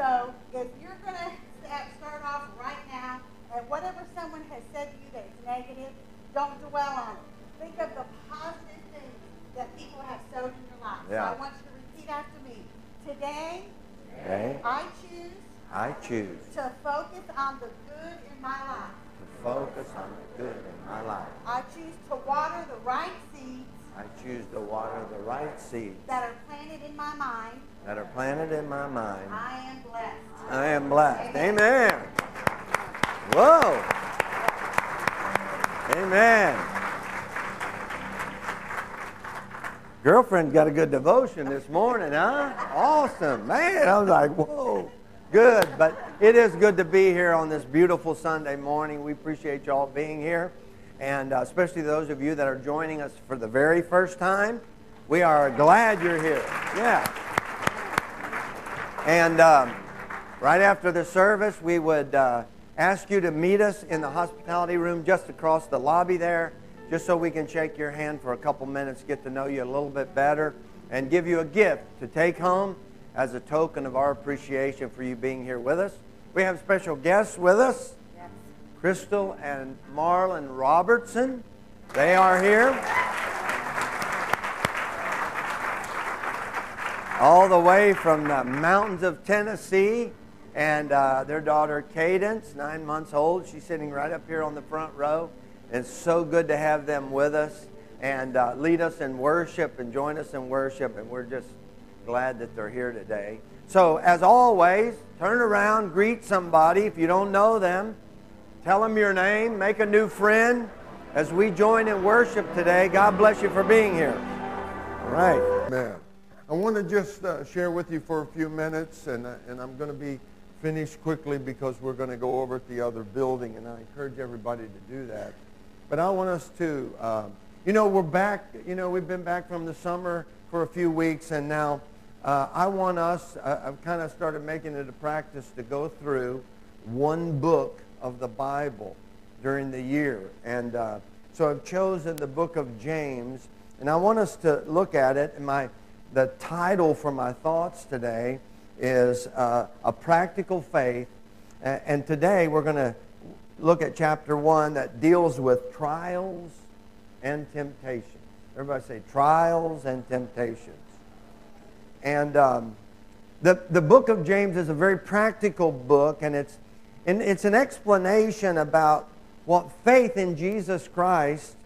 So if you're going to start off right now, and whatever someone has said to you that is negative, don't dwell on it. Think of the positive things that people have sowed in your life. Yeah. So I want you to repeat after me. Today, Okay? I choose I choose to focus on the good in my life. to focus on the good in my life. I choose to water the right seeds I choose to water the right seeds that are planted in my mind. that are planted in my mind. I am blessed. I am blessed. Amen. Whoa. Amen. Girlfriend got a good devotion this morning, huh? Awesome. Man, I was like, whoa. Good. But it is good to be here on this beautiful Sunday morning. We appreciate y'all being here. And uh, especially those of you that are joining us for the very first time. We are glad you're here. Yeah. And um, right after the service, we would uh, ask you to meet us in the hospitality room just across the lobby there, just so we can shake your hand for a couple minutes, get to know you a little bit better, and give you a gift to take home as a token of our appreciation for you being here with us. We have special guests with us. Crystal and Marlon Robertson. They are here. all the way from the mountains of Tennessee. And uh, their daughter, Cadence, nine months old, she's sitting right up here on the front row. It's so good to have them with us and uh, lead us in worship and join us in worship. And we're just glad that they're here today. So, as always, turn around, greet somebody if you don't know them. Tell them your name, make a new friend as we join in worship today. God bless you for being here. All right. Man, I want to just uh, share with you for a few minutes, and, uh, and I'm going to be finished quickly because we're going to go over to the other building, and I encourage everybody to do that. But I want us to, uh, you know, we're back, you know, we've been back from the summer for a few weeks, and now uh, I want us, uh, I've kind of started making it a practice to go through one book of the Bible during the year. And uh, so I've chosen the book of James, and I want us to look at it. And my, the title for my thoughts today is uh, A Practical Faith. And today we're going to look at chapter 1 that deals with trials and temptations. Everybody say trials and temptations. And um, the, the book of James is a very practical book, and it's, and it's an explanation about what faith in Jesus Christ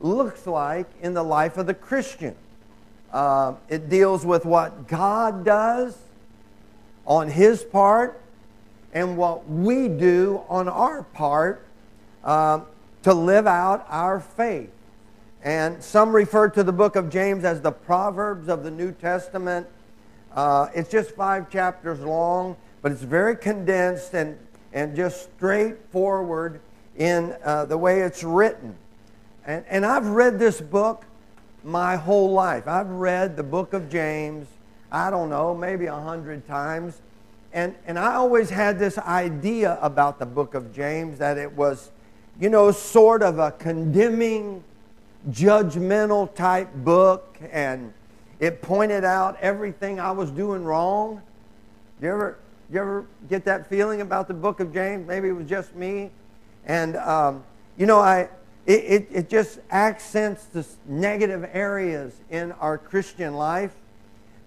looks like in the life of the Christian. Uh, it deals with what God does on his part and what we do on our part um, to live out our faith. And some refer to the book of James as the Proverbs of the New Testament. Uh, it's just five chapters long, but it's very condensed and, and just straightforward in uh, the way it's written. And, and I've read this book my whole life. I've read the book of James, I don't know, maybe a hundred times. And, and I always had this idea about the book of James that it was, you know, sort of a condemning, judgmental type book. And it pointed out everything I was doing wrong. You ever, you ever get that feeling about the book of James? Maybe it was just me. And, um, you know, I, it, it, it just accents the negative areas in our Christian life.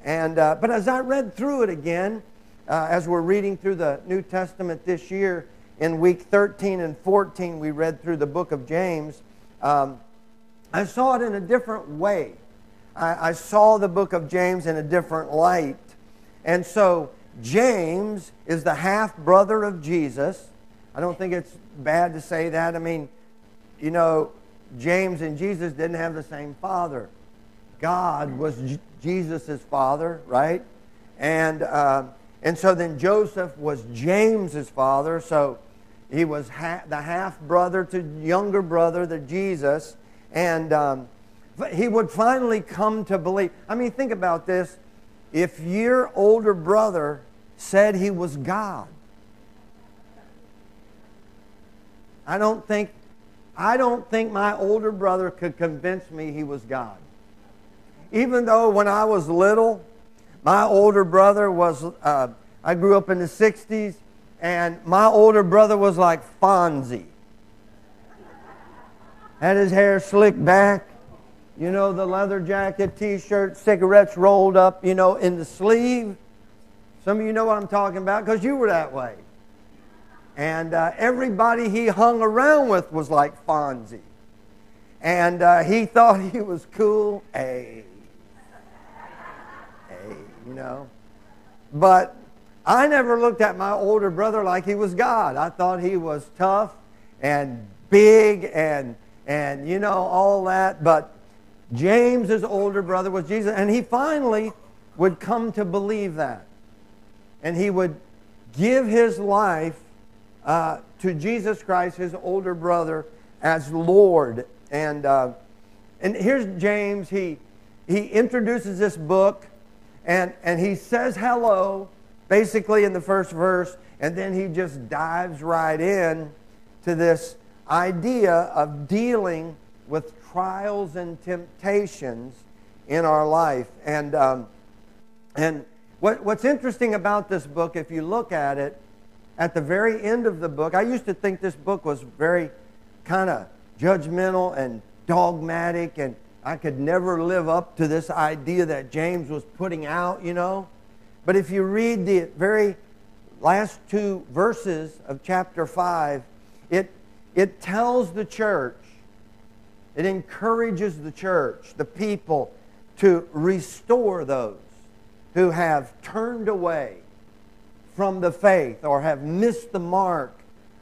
And, uh, but as I read through it again, uh, as we're reading through the New Testament this year, in week 13 and 14, we read through the book of James. Um, I saw it in a different way. I, I saw the book of James in a different light. And so, James is the half brother of Jesus. I don't think it's bad to say that. I mean, you know, James and Jesus didn't have the same father. God was J- Jesus' father, right? And, uh, and so then Joseph was James's father. So he was ha- the half brother to younger brother to Jesus. And um, he would finally come to believe. I mean, think about this. If your older brother said he was God, I don't think I don't think my older brother could convince me he was God. Even though when I was little, my older brother was uh, I grew up in the 60s, and my older brother was like Fonzie. Had his hair slicked back, you know, the leather jacket, t shirt, cigarettes rolled up, you know, in the sleeve. Some of you know what I'm talking about because you were that way. And uh, everybody he hung around with was like Fonzie. And uh, he thought he was cool. Hey. Hey, you know. But I never looked at my older brother like he was God. I thought he was tough and big and, and you know, all that. But James' his older brother was Jesus. And he finally would come to believe that. And he would give his life uh, to Jesus Christ, his older brother, as Lord. And, uh, and here's James. He, he introduces this book and, and he says hello, basically in the first verse, and then he just dives right in to this idea of dealing with trials and temptations in our life. And, um, and what, what's interesting about this book, if you look at it, at the very end of the book, I used to think this book was very kind of judgmental and dogmatic, and I could never live up to this idea that James was putting out, you know. But if you read the very last two verses of chapter 5, it, it tells the church, it encourages the church, the people, to restore those who have turned away from the faith or have missed the mark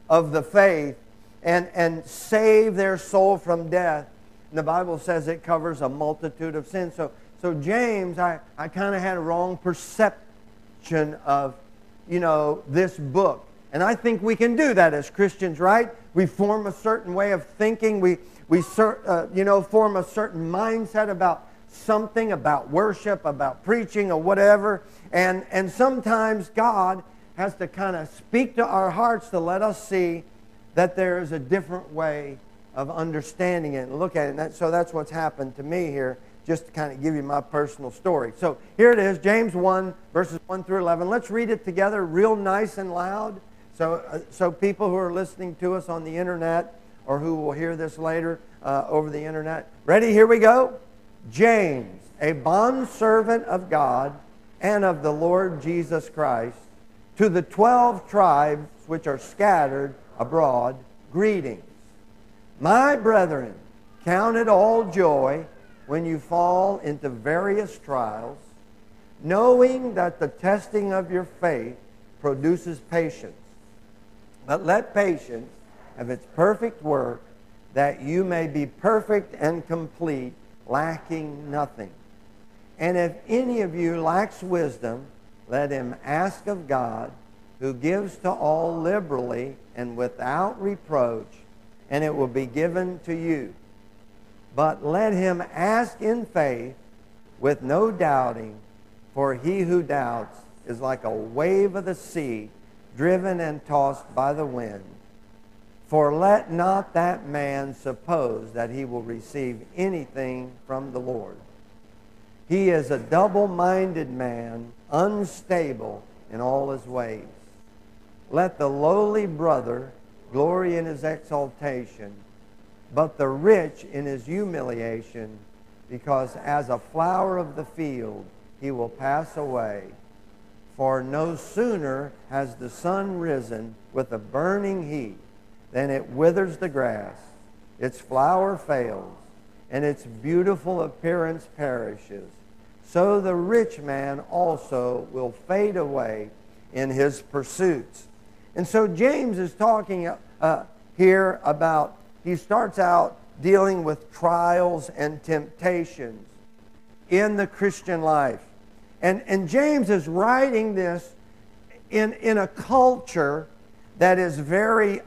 of the faith and, and save their soul from death. And the Bible says it covers a multitude of sins. So, so James, I, I kind of had a wrong perception of, you know, this book. And I think we can do that as Christians, right? We form a certain way of thinking. We, we uh, you know, form a certain mindset about something, about worship, about preaching, or whatever. And, and sometimes God has to kind of speak to our hearts to let us see that there is a different way of understanding it and look at it. That, so that's what's happened to me here, just to kind of give you my personal story. So here it is, James 1, verses 1 through 11. Let's read it together real nice and loud so, uh, so people who are listening to us on the internet or who will hear this later uh, over the internet. Ready? Here we go. James, a bondservant of God and of the Lord Jesus Christ, to the twelve tribes which are scattered abroad, greetings. My brethren, count it all joy when you fall into various trials, knowing that the testing of your faith produces patience. But let patience have its perfect work, that you may be perfect and complete, lacking nothing. And if any of you lacks wisdom, let him ask of God, who gives to all liberally and without reproach, and it will be given to you. But let him ask in faith with no doubting, for he who doubts is like a wave of the sea, driven and tossed by the wind. For let not that man suppose that he will receive anything from the Lord. He is a double minded man, unstable in all his ways. Let the lowly brother glory in his exaltation, but the rich in his humiliation, because as a flower of the field he will pass away. For no sooner has the sun risen with a burning heat than it withers the grass, its flower fails, and its beautiful appearance perishes. So the rich man also will fade away in his pursuits. And so James is talking uh, here about, he starts out dealing with trials and temptations in the Christian life. And, and James is writing this in, in a culture that is very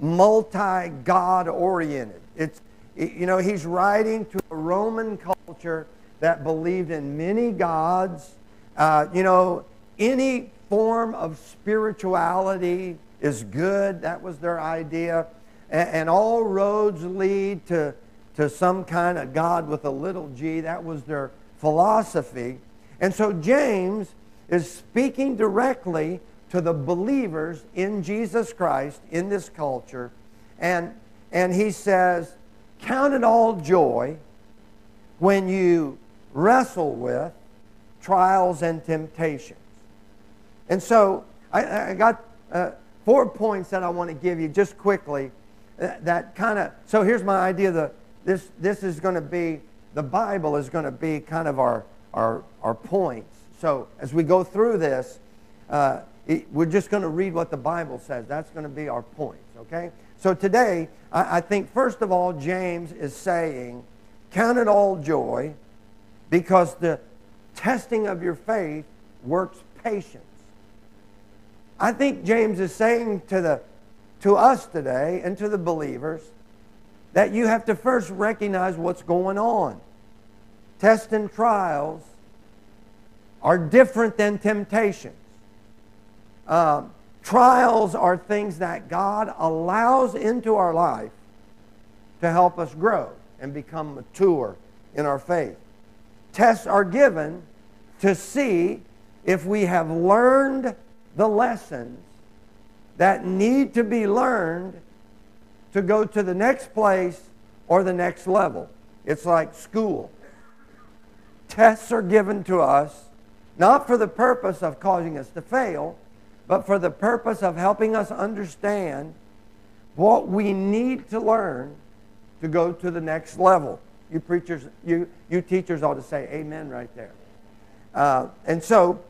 uh, multi-God oriented. It's, you know, he's writing to a Roman culture that believed in many gods. Uh, you know, any form of spirituality is good. That was their idea. And, and all roads lead to, to some kind of God with a little g. That was their philosophy. And so James is speaking directly to the believers in Jesus Christ in this culture. And, and he says, Count it all joy when you wrestle with trials and temptations. And so I, I got uh, four points that I want to give you just quickly. That, that kind of, so here's my idea. The, this, this is going to be, the Bible is going to be kind of our, our, our points. So as we go through this, uh, it, we're just going to read what the Bible says. That's going to be our points, okay? So today, I, I think first of all, James is saying, count it all joy because the testing of your faith works patience. I think James is saying to, the, to us today and to the believers that you have to first recognize what's going on. Tests and trials are different than temptations. Um, trials are things that God allows into our life to help us grow and become mature in our faith. Tests are given to see if we have learned the lessons that need to be learned to go to the next place or the next level. It's like school. Tests are given to us not for the purpose of causing us to fail, but for the purpose of helping us understand what we need to learn to go to the next level. You preachers, you, you teachers ought to say amen right there. Uh, and so,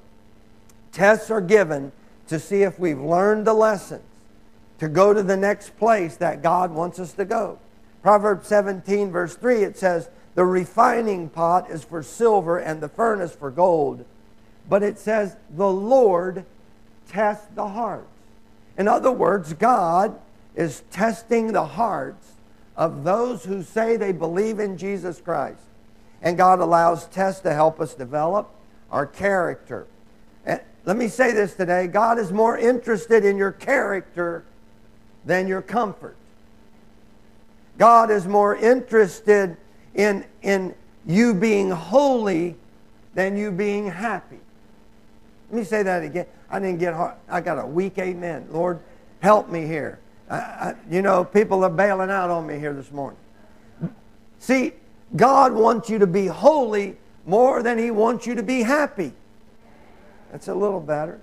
tests are given to see if we've learned the lessons to go to the next place that God wants us to go. Proverbs 17, verse 3, it says, The refining pot is for silver and the furnace for gold. But it says, The Lord tests the hearts. In other words, God is testing the hearts of those who say they believe in Jesus Christ. And God allows tests to help us develop our character. And let me say this today God is more interested in your character than your comfort. God is more interested in, in you being holy than you being happy. Let me say that again. I didn't get hard. I got a weak amen. Lord, help me here. I, I, you know, people are bailing out on me here this morning. See, God wants you to be holy more than He wants you to be happy. That's a little better.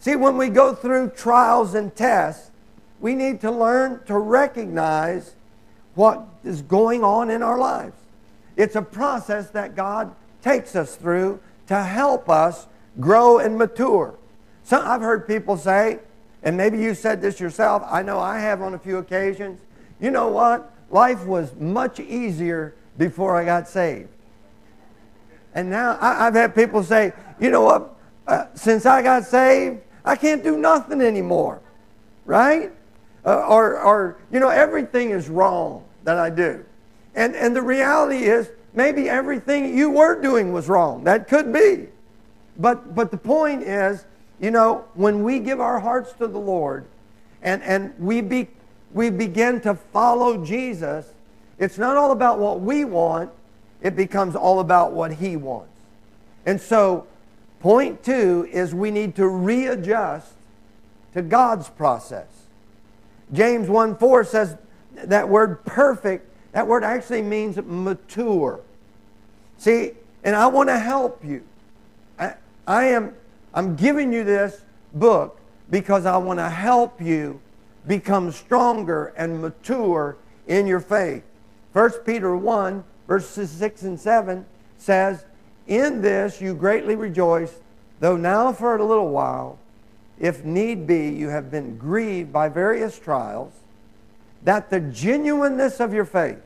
See, when we go through trials and tests, we need to learn to recognize what is going on in our lives. It's a process that God takes us through to help us grow and mature. So I've heard people say, and maybe you said this yourself, I know I have on a few occasions, you know what? Life was much easier before I got saved. And now I, have had people say, you know what? Uh, since I got saved, I can't do nothing anymore. Right? Uh, or, or, you know, everything is wrong that I do. And, and the reality is, maybe everything you were doing was wrong. That could be. But, but the point is, you know, when we give our hearts to the Lord and, and we, be, we begin to follow Jesus, it's not all about what we want, it becomes all about what He wants. And so, point two is we need to readjust to God's process. James 1 4 says that word perfect, that word actually means mature. See, and I want to help you. I, I am I'm giving you this book because I want to help you become stronger and mature in your faith. 1 Peter 1, verses 6 and 7 says, In this you greatly rejoice, though now for a little while, if need be, you have been grieved by various trials, that the genuineness of your faith,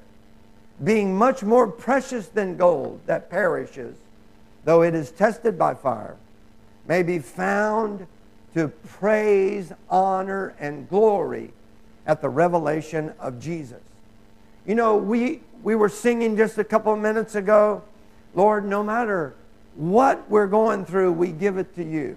being much more precious than gold that perishes, though it is tested by fire, may be found to praise, honor, and glory at the revelation of Jesus. You know, we, we were singing just a couple of minutes ago, Lord, no matter what we're going through, we give it to you.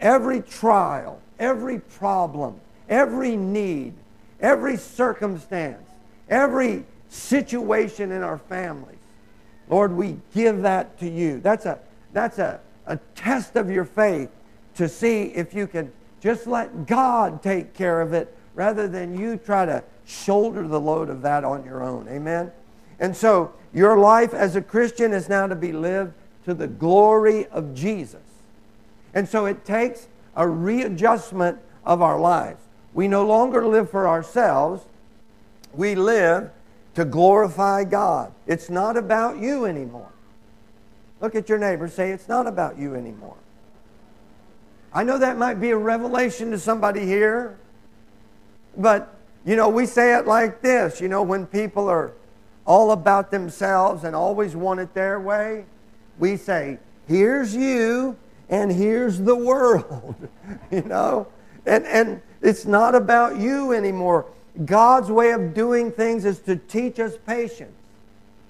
Every trial, every problem, every need, every circumstance, every situation in our families, Lord, we give that to you. That's a, that's a a test of your faith to see if you can just let God take care of it rather than you try to shoulder the load of that on your own. Amen? And so your life as a Christian is now to be lived to the glory of Jesus. And so it takes a readjustment of our lives. We no longer live for ourselves, we live to glorify God. It's not about you anymore. Look at your neighbor, say, It's not about you anymore. I know that might be a revelation to somebody here, but you know, we say it like this you know, when people are all about themselves and always want it their way, we say, Here's you and here's the world, you know? And, and it's not about you anymore. God's way of doing things is to teach us patience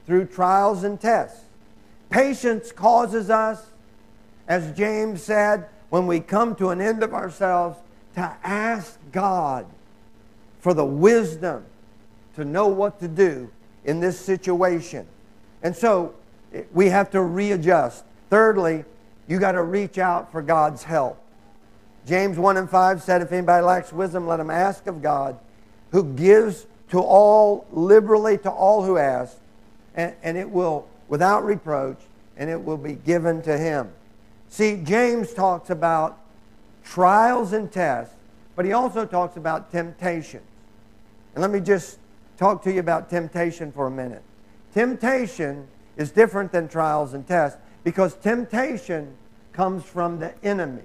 through trials and tests. Patience causes us, as James said, when we come to an end of ourselves, to ask God for the wisdom to know what to do in this situation. And so we have to readjust. Thirdly, you got to reach out for God's help. James 1 and 5 said, If anybody lacks wisdom, let him ask of God, who gives to all liberally to all who ask, and, and it will, without reproach, and it will be given to him. See, James talks about trials and tests, but he also talks about temptations. And let me just talk to you about temptation for a minute. Temptation is different than trials and tests because temptation comes from the enemy,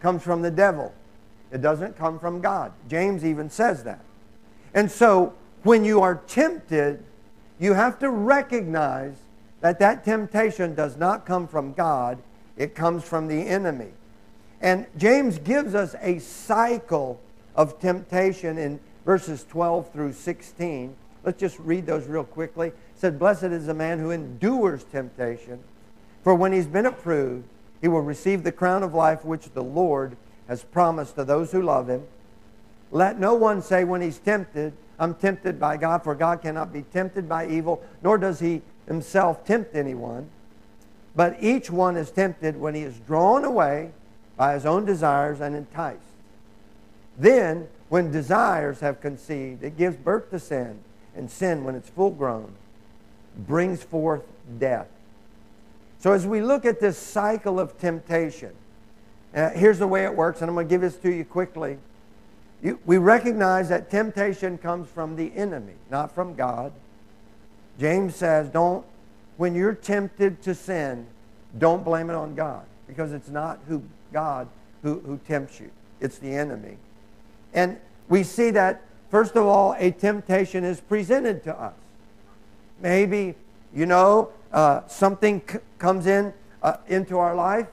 comes from the devil. It doesn't come from God. James even says that. And so when you are tempted, you have to recognize that that temptation does not come from God, it comes from the enemy. And James gives us a cycle of temptation in verses 12 through 16. Let's just read those real quickly. It said, Blessed is the man who endures temptation for when he's been approved, he will receive the crown of life which the Lord has promised to those who love him. Let no one say when he's tempted, I'm tempted by God, for God cannot be tempted by evil, nor does he himself tempt anyone. But each one is tempted when he is drawn away by his own desires and enticed. Then, when desires have conceived, it gives birth to sin, and sin, when it's full grown, brings forth death. So as we look at this cycle of temptation, uh, here's the way it works, and I'm going to give this to you quickly. You, we recognize that temptation comes from the enemy, not from God. James says, don't, when you're tempted to sin, don't blame it on God because it's not who God who, who tempts you. It's the enemy. And we see that, first of all, a temptation is presented to us. Maybe, you know, uh, something c- comes in uh, into our life,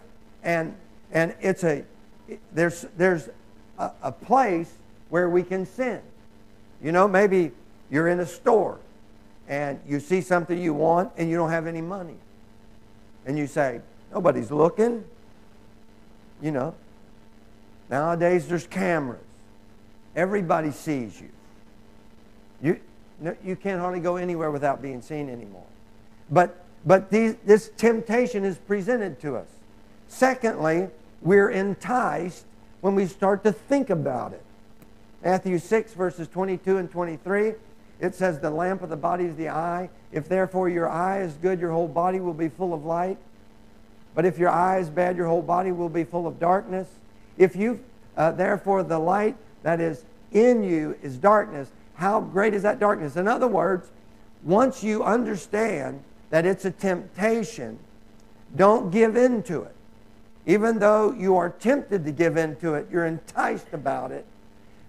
and and it's a there's there's a, a place where we can sin. You know, maybe you're in a store and you see something you want and you don't have any money, and you say nobody's looking. You know, nowadays there's cameras. Everybody sees you. You, you can't hardly go anywhere without being seen anymore. But but these, this temptation is presented to us. Secondly, we're enticed when we start to think about it. Matthew 6, verses 22 and 23, it says, The lamp of the body is the eye. If therefore your eye is good, your whole body will be full of light. But if your eye is bad, your whole body will be full of darkness. If you, uh, therefore, the light that is in you is darkness, how great is that darkness? In other words, once you understand that it's a temptation, don't give in to it. Even though you are tempted to give in to it, you're enticed about it.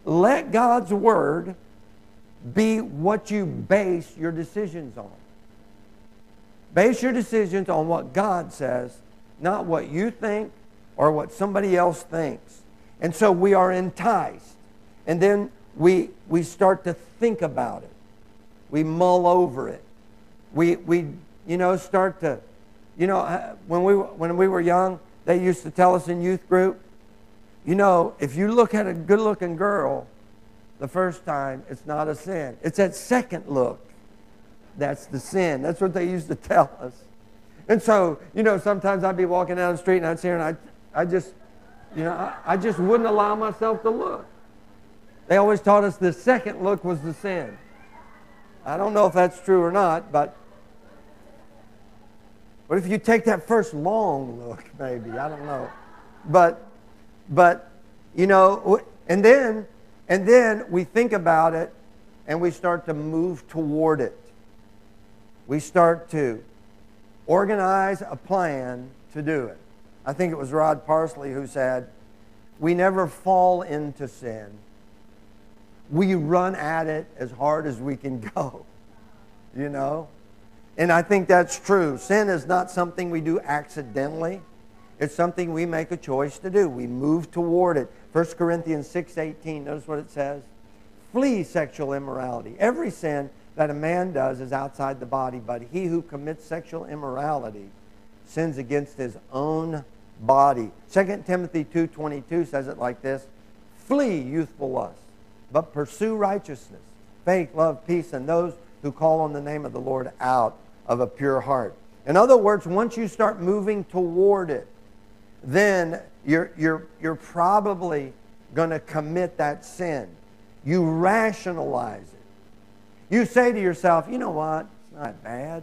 Let God's word be what you base your decisions on. Base your decisions on what God says, not what you think or what somebody else thinks. And so we are enticed. And then we, we start to think about it. We mull over it. We, we you know, start to, you know, uh, when we, when we were young, they used to tell us in youth group, you know, if you look at a good looking girl the first time, it's not a sin. It's that second look that's the sin. That's what they used to tell us. And so, you know, sometimes I'd be walking down the street and I'd see her and I, I just, you know, I, I just wouldn't allow myself to look. They always taught us the second look was the sin. I don't know if that's true or not, but but if you take that first long look, maybe I don't know, but but you know, and then and then we think about it, and we start to move toward it. We start to organize a plan to do it. I think it was Rod Parsley who said, We never fall into sin. We run at it as hard as we can go. You know? And I think that's true. Sin is not something we do accidentally. It's something we make a choice to do. We move toward it. 1 Corinthians 6:18, notice what it says. Flee sexual immorality. Every sin that a man does is outside the body, but he who commits sexual immorality sins against his own body. 2 Timothy 2:22 says it like this: Flee youthful lust, but pursue righteousness, faith, love, peace, and those who call on the name of the Lord out of a pure heart. In other words, once you start moving toward it, then you're, you're, you're probably going to commit that sin. You rationalize it. You say to yourself, you know what? It's not bad.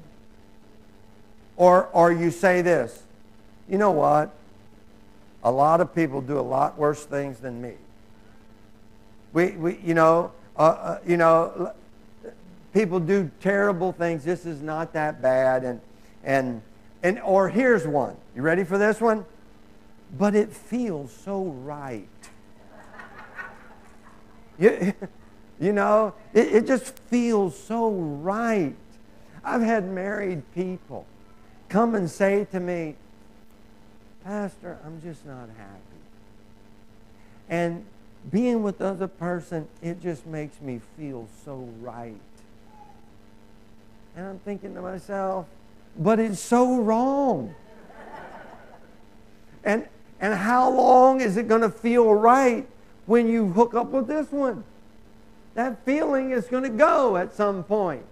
Or, or you say this, you know what? A lot of people do a lot worse things than me. We, we you know, uh, uh, you know, people do terrible things. This is not that bad. And, and, and, or here's one. You ready for this one? But it feels so right. You, you know, it, it just feels so right. I've had married people come and say to me, Pastor, I'm just not happy. And being with the other person, it just makes me feel so right. And I'm thinking to myself, but it's so wrong. and, and how long is it going to feel right when you hook up with this one? that feeling is going to go at some point.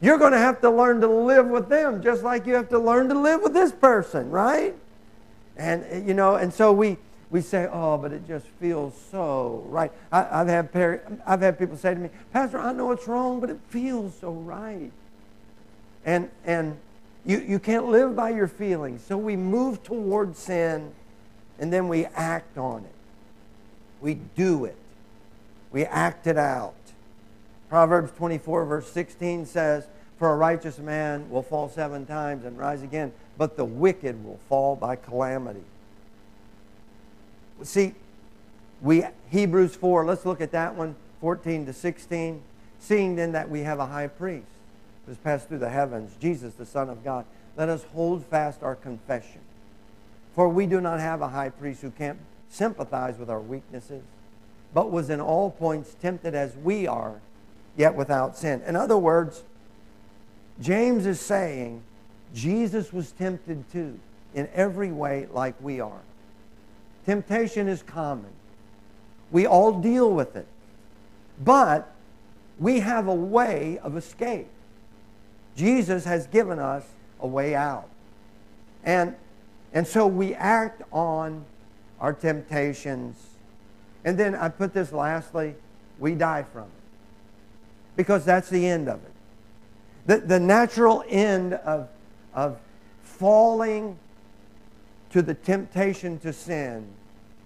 You're going to have to learn to live with them just like you have to learn to live with this person, right? And, eh, you know, and so we, we say, oh, but it just feels so right. I, have had, I've had people say to me, Pastor, I know it's wrong, but it feels so right. And, and you, you can't live by your feelings. So we move towards sin and then we act on it. We do it. We act it out. Proverbs 24, verse 16 says, For a righteous man will fall seven times and rise again, but the wicked will fall by calamity. See, we Hebrews 4, let's look at that one, 14 to 16. Seeing then that we have a high priest has passed through the heavens, Jesus, the Son of God, let us hold fast our confession. For we do not have a high priest who can't sympathize with our weaknesses, but was in all points tempted as we are, yet without sin. In other words, James is saying Jesus was tempted too, in every way like we are. Temptation is common. We all deal with it. But we have a way of escape. Jesus has given us a way out. And, and so we act on our temptations. And then I put this lastly, we die from it because that's the end of it. The, the natural end of, of falling to the temptation to sin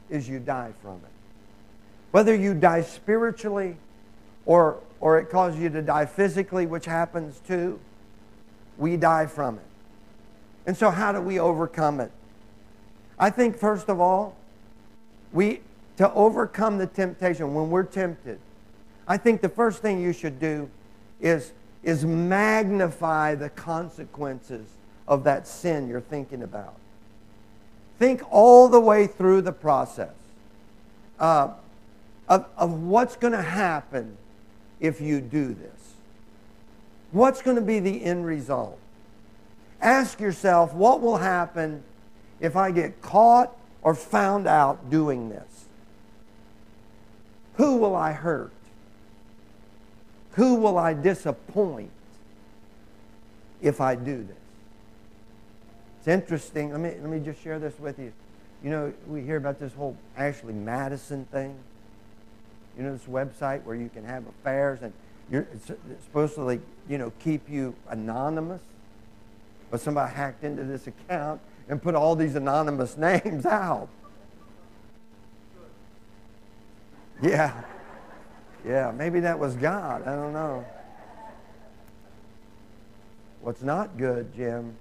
is you die from it. Whether you die spiritually or, or it causes you to die physically, which happens too, we die from it. And so, how do we overcome it? I think, first of all, we, to overcome the temptation, when we're tempted, I think the first thing you should do is, is magnify the consequences of that sin you're thinking about. Think all the way through the process uh, of, of what's going to happen if you do this. What's going to be the end result? Ask yourself, what will happen if I get caught or found out doing this? Who will I hurt? Who will I disappoint if I do this? It's interesting. Let me, let me just share this with you. You know, we hear about this whole Ashley Madison thing. You know, this website where you can have affairs and you're supposed to, like, you know, keep you anonymous. But somebody hacked into this account and put all these anonymous names out. Yeah. Yeah, maybe that was God. I don't know. What's not good, Jim,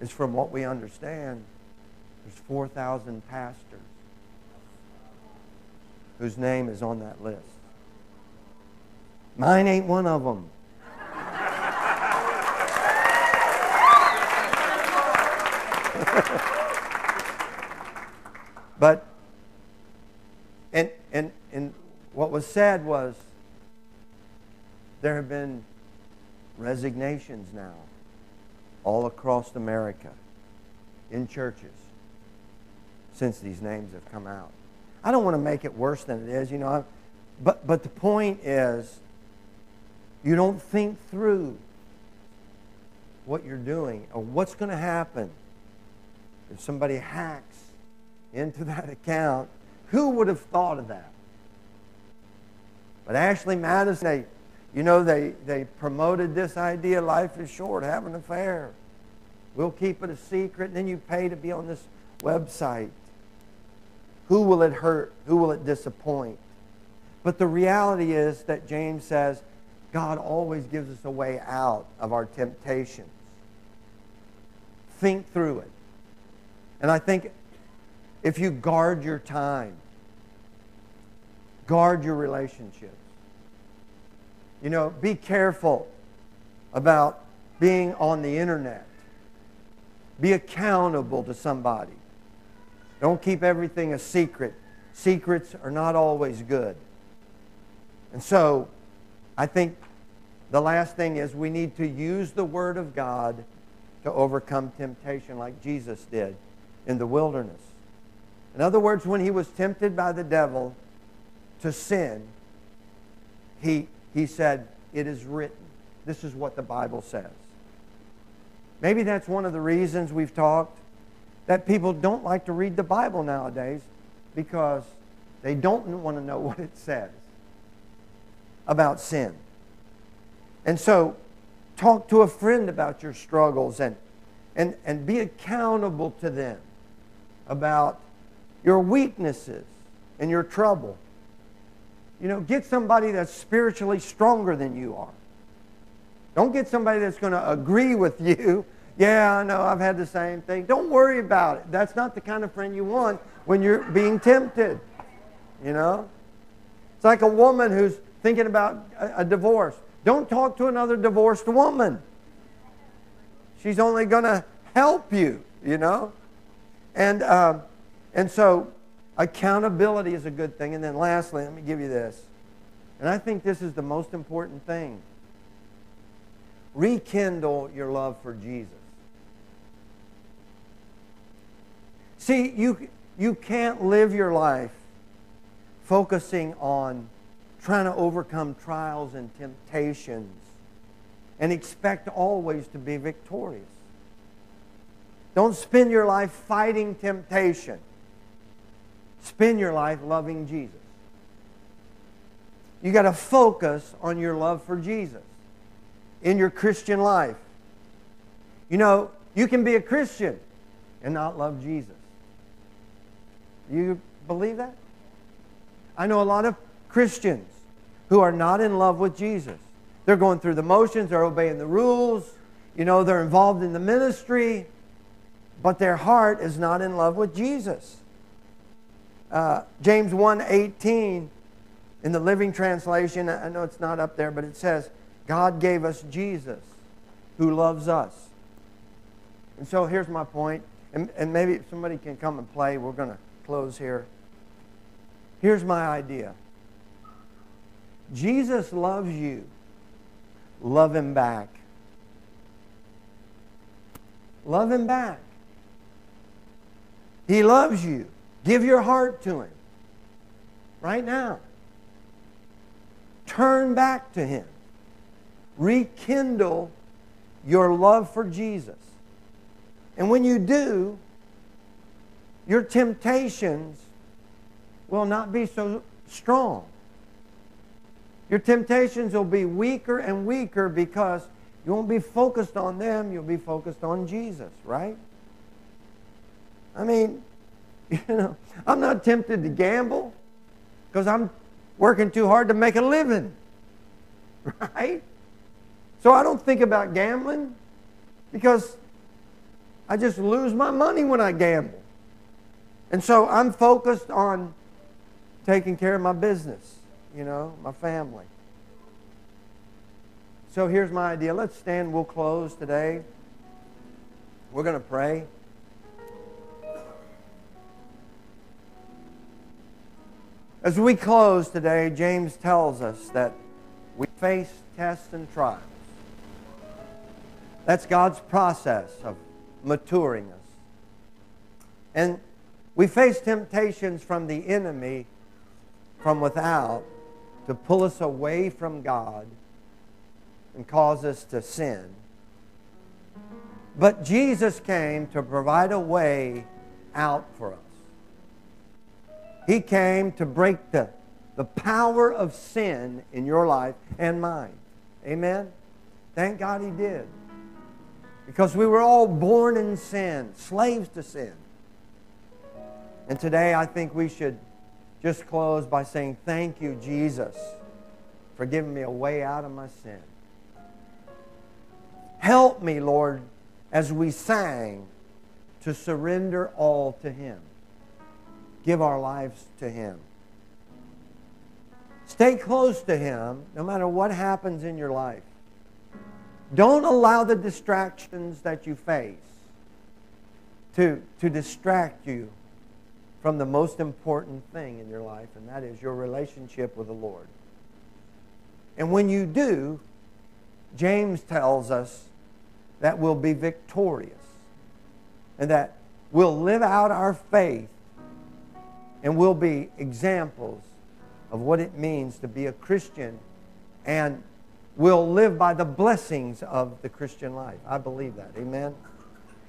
is from what we understand, there's 4,000 pastors whose name is on that list. Mine ain't one of them. but and and and what was said was there have been resignations now all across America in churches since these names have come out. I don't want to make it worse than it is, you know. But but the point is you don't think through what you're doing or what's going to happen if somebody hacks into that account. Who would have thought of that? But Ashley Madison, they, you know, they, they promoted this idea, life is short, have an affair. We'll keep it a secret, and then you pay to be on this website. Who will it hurt? Who will it disappoint? But the reality is that James says God always gives us a way out of our temptations. Think through it. And I think if you guard your time, guard your relationships, you know, be careful about being on the internet. Be accountable to somebody. Don't keep everything a secret. Secrets are not always good. And so, I think the last thing is we need to use the Word of God to overcome temptation like Jesus did in the wilderness. In other words, when he was tempted by the devil to sin, he, he said, It is written. This is what the Bible says. Maybe that's one of the reasons we've talked that people don't like to read the Bible nowadays because they don't want to know what it says about sin. And so, talk to a friend about your struggles and, and, and be accountable to them about your weaknesses and your trouble. You know, get somebody that's spiritually stronger than you are. Don't get somebody that's going to agree with you. Yeah, I know, I've had the same thing. Don't worry about it. That's not the kind of friend you want when you're being tempted. You know? It's like a woman who's thinking about a, a divorce. Don't talk to another divorced woman. She's only going to help you, you know? And, uh, and so accountability is a good thing. And then lastly, let me give you this. And I think this is the most important thing. Rekindle your love for Jesus. See, you, you can't live your life focusing on trying to overcome trials and temptations and expect always to be victorious. Don't spend your life fighting temptation. Spend your life loving Jesus. You got to focus on your love for Jesus in your Christian life. You know, you can be a Christian and not love Jesus. You believe that? I know a lot of Christians who are not in love with Jesus. They're going through the motions, they're obeying the rules, you know, they're involved in the ministry, but their heart is not in love with Jesus. Uh, James 1:18 in the Living Translation, I know it's not up there, but it says, God gave us Jesus who loves us. And so here's my point, and, and maybe somebody can come and play. We're going to close here. Here's my idea. Jesus loves you. Love him back. Love him back. He loves you. Give your heart to him right now. Turn back to him. Rekindle your love for Jesus. And when you do, your temptations will not be so strong. Your temptations will be weaker and weaker because you won't be focused on them, you'll be focused on Jesus, right? I mean, you know, I'm not tempted to gamble because I'm working too hard to make a living, right? So I don't think about gambling because I just lose my money when I gamble. And so I'm focused on taking care of my business, you know, my family. So here's my idea. Let's stand. We'll close today. We're going to pray. As we close today, James tells us that we face tests and trials. That's God's process of maturing us. And we face temptations from the enemy from without to pull us away from God and cause us to sin. But Jesus came to provide a way out for us. He came to break the, the power of sin in your life and mine. Amen? Thank God he did. Because we were all born in sin, slaves to sin. And today I think we should just close by saying, Thank you, Jesus, for giving me a way out of my sin. Help me, Lord, as we sang, to surrender all to Him. Give our lives to Him. Stay close to Him no matter what happens in your life. Don't allow the distractions that you face to, to distract you from the most important thing in your life, and that is your relationship with the Lord. And when you do, James tells us that we'll be victorious and that we'll live out our faith and we'll be examples of what it means to be a Christian and we'll live by the blessings of the Christian life. I believe that. Amen.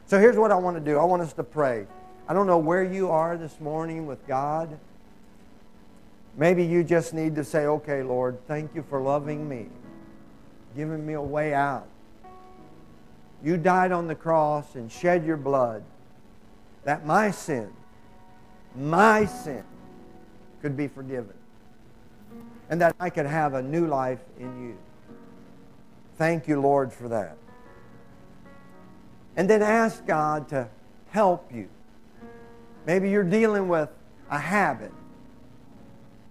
So here's what I want to do. I want us to pray. I don't know where you are this morning with God. Maybe you just need to say, okay, Lord, thank you for loving me, giving me a way out. You died on the cross and shed your blood that my sin, my sin, could be forgiven. And that I could have a new life in you. Thank you, Lord, for that. And then ask God to help you. Maybe you're dealing with a habit.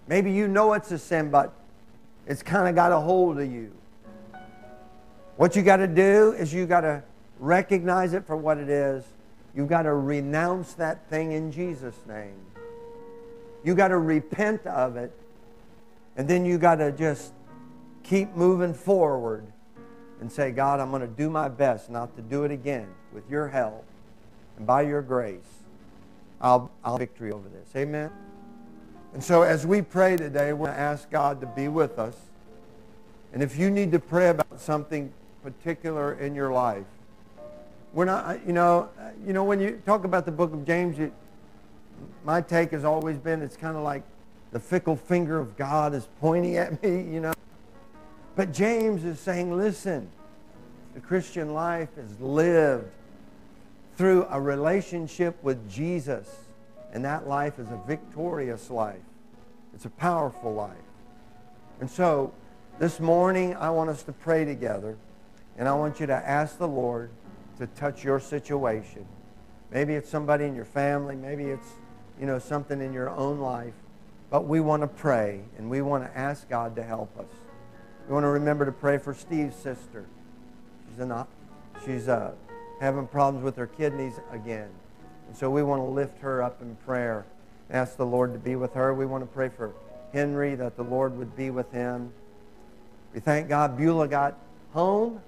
Maybe you know it's a sin, but it's kind of got a hold of you. What you got to do is you got to recognize it for what it is. You've got to renounce that thing in Jesus' name. You got to repent of it. And then you got to just keep moving forward and say, God, I'm going to do my best not to do it again with your help and by your grace. I'll, I'll victory over this. Amen. And so as we pray today, we're going to ask God to be with us. And if you need to pray about something particular in your life. We're not, you know, you know, when you talk about the book of James, you, my take has always been it's kind of like the fickle finger of God is pointing at me, you know. But James is saying, listen, the Christian life is lived through a relationship with Jesus. And that life is a victorious life. It's a powerful life. And so this morning, I want us to pray together. And I want you to ask the Lord to touch your situation. Maybe it's somebody in your family. Maybe it's, you know, something in your own life. But we want to pray, and we want to ask God to help us. We want to remember to pray for Steve's sister. She's, in, she's uh, having problems with her kidneys again. And so we want to lift her up in prayer. Ask the Lord to be with her. We want to pray for Henry, that the Lord would be with him. We thank God Beulah got home.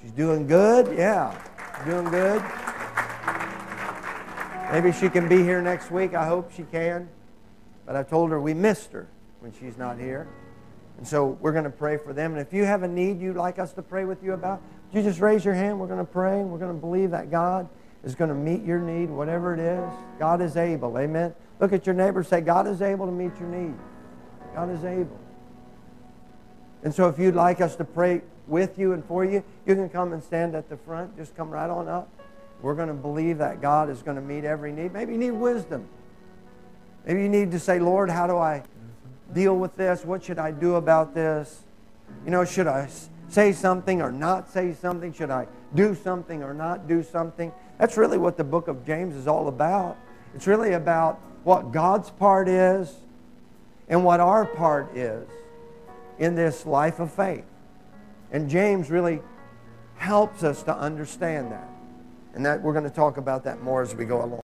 She's doing good. Yeah, doing good. Maybe she can be here next week. I hope she can. But I told her we missed her when she's not here. And so we're going to pray for them. And if you have a need you'd like us to pray with you about, you just raise your hand. We're going to pray. We're going to believe that God is going to meet your need, whatever it is. God is able. Amen. Look at your neighbor say, God is able to meet your need. God is able. And so if you'd like us to pray with you and for you, you can come and stand at the front. Just come right on up. We're going to believe that God is going to meet every need. Maybe you need wisdom. Maybe you need to say, Lord, how do I deal with this? What should I do about this? You know, should I say something or not say something? Should I do something or not do something? That's really what the book of James is all about. It's really about what God's part is and what our part is in this life of faith. And James really helps us to understand that. And that we're going to talk about that more as we go along.